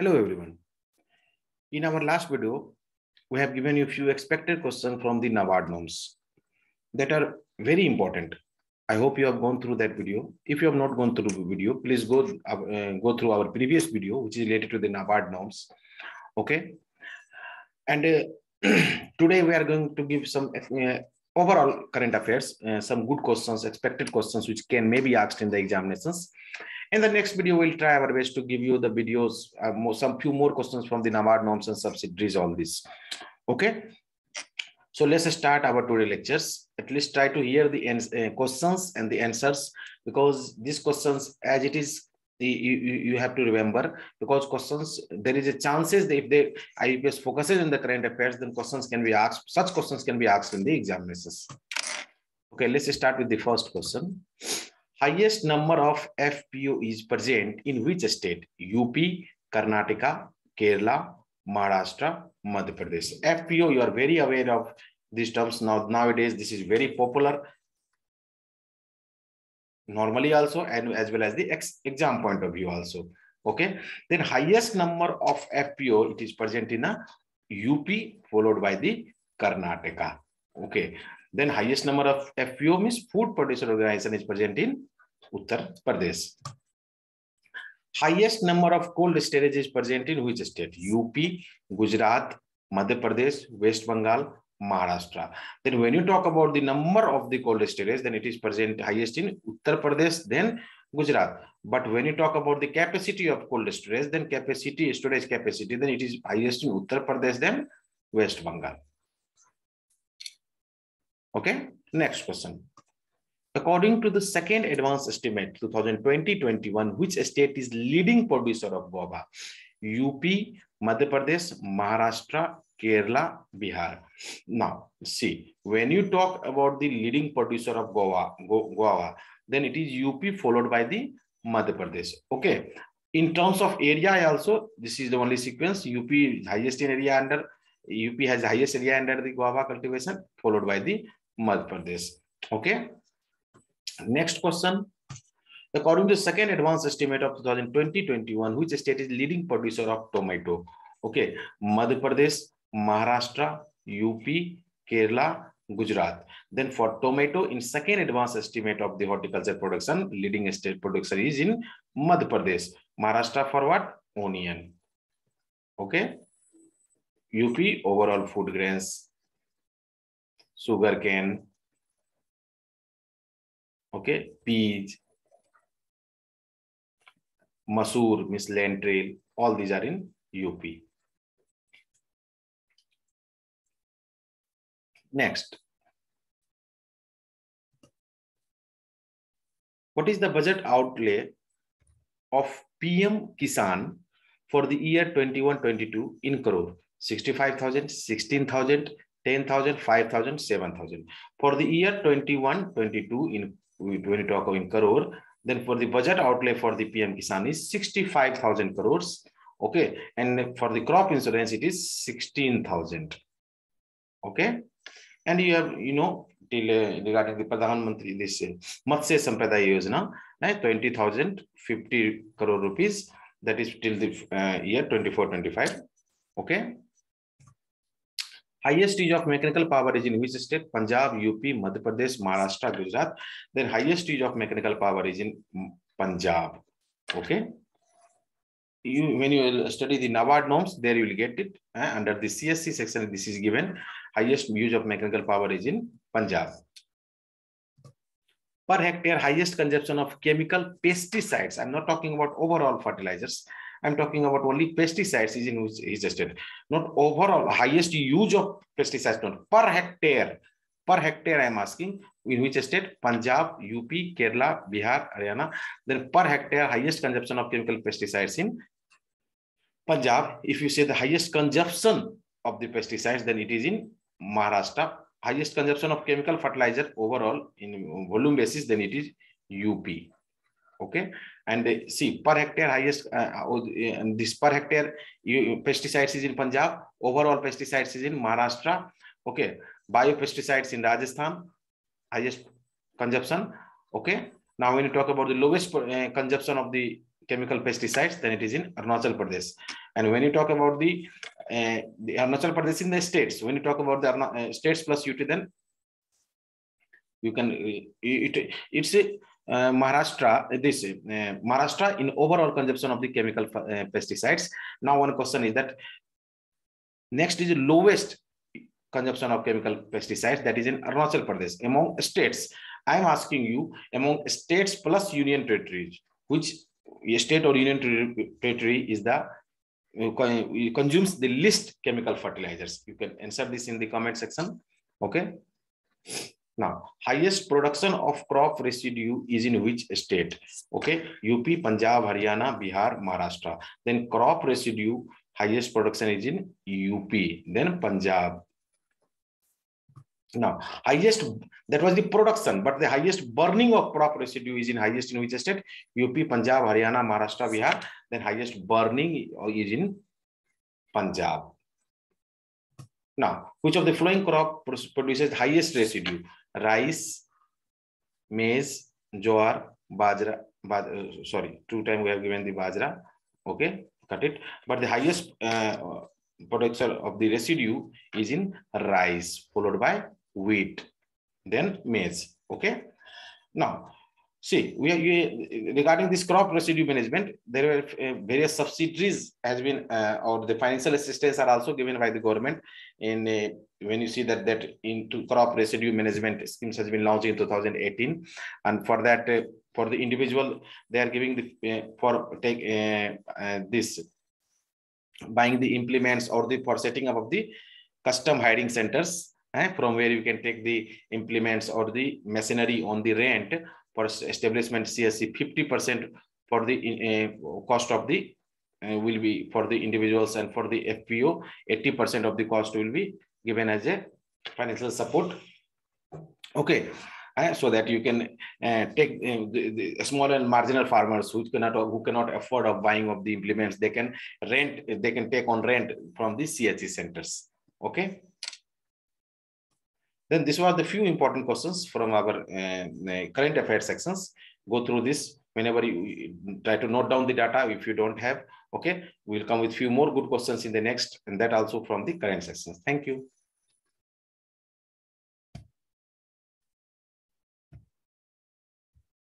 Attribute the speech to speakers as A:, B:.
A: Hello everyone. In our last video, we have given you a few expected questions from the NABARD norms that are very important. I hope you have gone through that video. If you have not gone through the video, please go, uh, go through our previous video, which is related to the NABARD norms. Okay. And uh, today we are going to give some uh, overall current affairs, uh, some good questions, expected questions, which can maybe asked in the examinations. In the next video, we'll try our best to give you the videos, uh, some few more questions from the NABARD norms and subsidiaries, all this. Okay. So let's start our today lectures. At least try to hear the uh, questions and the answers because these questions, as it is, you, you, you have to remember because questions, there is a chances that if the IBPS focuses on the current affairs, then questions can be asked, such questions can be asked in the examinations. Okay, let's start with the first question highest number of FPO is present in which state? UP, Karnataka, Kerala, Maharashtra, Madhya Pradesh. FPO, you are very aware of these terms now. Nowadays, this is very popular. Normally also, and as well as the ex exam point of view also. Okay. Then highest number of FPO, it is present in a UP followed by the Karnataka. Okay. Then highest number of FPO means food producer organization is present in Uttar Pradesh. Highest number of cold storage is present in which state? UP, Gujarat, Madhya Pradesh, West Bengal, Maharashtra. Then when you talk about the number of the cold storage, then it is present highest in Uttar Pradesh, then Gujarat. But when you talk about the capacity of cold storage, then capacity, storage capacity, then it is highest in Uttar Pradesh, then West Bengal. Okay, next question. According to the second advance estimate 2020-21, which state is leading producer of guava? UP, Madhya Pradesh, Maharashtra, Kerala, Bihar. Now, see, when you talk about the leading producer of guava, guava, then it is UP followed by the Madhya Pradesh. Okay. In terms of area also, this is the only sequence. UP highest in area under, UP has the highest area under the guava cultivation, followed by the Madhya Pradesh. Okay. Next question. According to second advance estimate of 2020-21, which state is leading producer of tomato? Okay. Madhya Pradesh, Maharashtra, UP, Kerala, Gujarat. Then for tomato, in second advance estimate of the horticulture production, leading state producer is in Madhya Pradesh. Maharashtra for what? Onion. Okay. UP, overall food grains, sugar cane, okay, peas, masoor, miss lentil, all these are in UP. Next. What is the budget outlay of PM Kisan for the year 21-22 in crore? 65,000, 16,000, 10,000, 5,000, 7,000. For the year 21, 22, in, when you talk in crore, then for the budget outlay for the PM Kisan is 65,000 crores. Okay. And for the crop insurance, it is 16,000. Okay. And you have, you know, till uh, regarding the Pradhan Mantri, this uh, Matsya Sampada Yojana, uh, 20,000, 50 crore rupees. That is till the uh, year 24, 25. Okay. Highest use of mechanical power is in which state? Punjab, UP, Madhya Pradesh, Maharashtra, Gujarat. Then highest use of mechanical power is in Punjab. Okay. You, when you study the NABARD norms, there you will get it. Uh, under the CSC section, this is given. Highest use of mechanical power is in Punjab. Per hectare, highest consumption of chemical pesticides. I'm not talking about overall fertilizers. I'm talking about only pesticides is in which is state. Not overall highest use of pesticides, not per hectare. Per hectare, I'm asking in which state? Punjab, UP, Kerala, Bihar, Haryana. Then per hectare, highest consumption of chemical pesticides in Punjab. If you say the highest consumption of the pesticides, then it is in Maharashtra. Highest consumption of chemical fertilizer overall in volume basis, then it is UP. Okay and see per hectare highest uh, and this per hectare pesticides is in Punjab, overall pesticides is in Maharashtra. Okay, biopesticides in Rajasthan, highest consumption. Okay, now when you talk about the lowest uh, consumption of the chemical pesticides, then it is in Arunachal Pradesh. And when you talk about the, uh, the Arunachal Pradesh in the states, when you talk about the uh, states plus UT, then you can, it, it's a uh, Maharashtra, this uh, Maharashtra in overall consumption of the chemical uh, pesticides. Now one question is that next is the lowest consumption of chemical pesticides that is in Arunachal Pradesh among states. I'm asking you among states plus union territories, which state or union territory is the uh, consumes the least chemical fertilizers. You can answer this in the comment section. Okay. Now, highest production of crop residue is in which state? Okay, UP, Punjab, Haryana, Bihar, Maharashtra. Then crop residue, highest production is in UP, then Punjab. Now, highest, that was the production, but the highest burning of crop residue is in highest in which state? UP, Punjab, Haryana, Maharashtra, Bihar. Then highest burning is in Punjab. Now, which of the following crop produces highest residue? Rice, maize, jowar, bajra, bajra sorry, two times we have given the bajra. Okay, cut it. But the highest uh, production of the residue is in rice, followed by wheat, then maize. Okay. Now, see, we are regarding this crop residue management. There were uh, various subsidies has been, uh, or the financial assistance are also given by the government. In uh, when you see that that into crop residue management schemes has been launched in 2018, and for that, uh, for the individual, they are giving the uh, for take uh, this buying the implements or the for setting up of the custom hiring centers eh, from where you can take the implements or the machinery on the rent for establishment CSC 50% for the uh, cost of the uh, will be for the individuals and for the FPO 80% of the cost will be given as a financial support. Okay uh, so that you can take the, the, small and marginal farmers who cannot who cannot afford of buying of the implements they can rent they can take on rent from the CHC centers. Okay then this was the few important questions from our uh, current affairs sections. Go through this whenever you try to note down the data. If you don't have, okay, we'll come with few more good questions in the next and that also from the current sections. Thank you.